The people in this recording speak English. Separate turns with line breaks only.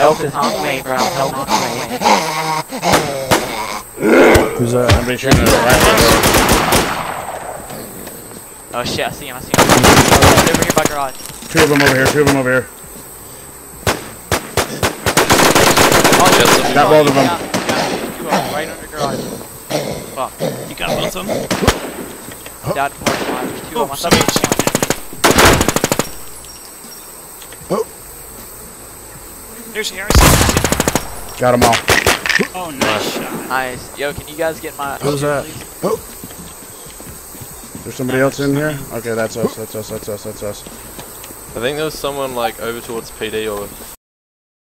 Help is on the way, bro. Help is on the way.
Who's that?
Somebody shooting at the right.
Oh shit, I see him, I see him. He's over here by garage.
Two of them over here. Two of them over here.
Just
Got both of them.
Got got. Two of them, right under garage. Fuck.
You got both of them?
Down to parking. There's two
Oh,
of them. I
somebody
thought
shot me. There's Harrison.
Got them all.
Oh, nice shot.
Nice. Yo, can you guys get my...
Who's that? Oh.
There's somebody else in here? Okay, that's us. That's us. That's us. That's us.
I think there was someone like over towards PD or